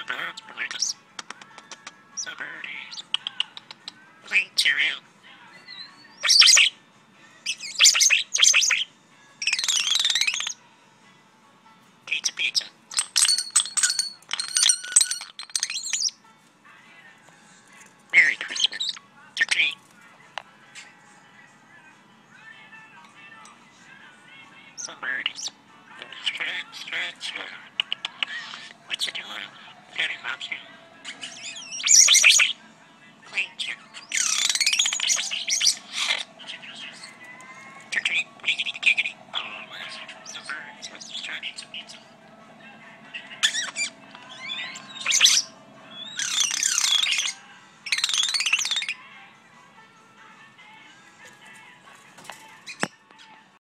Suburbs, Polaris. Suburbs. Late to real. Pizza, pizza. Merry Christmas. Stretch, stretch, stretch.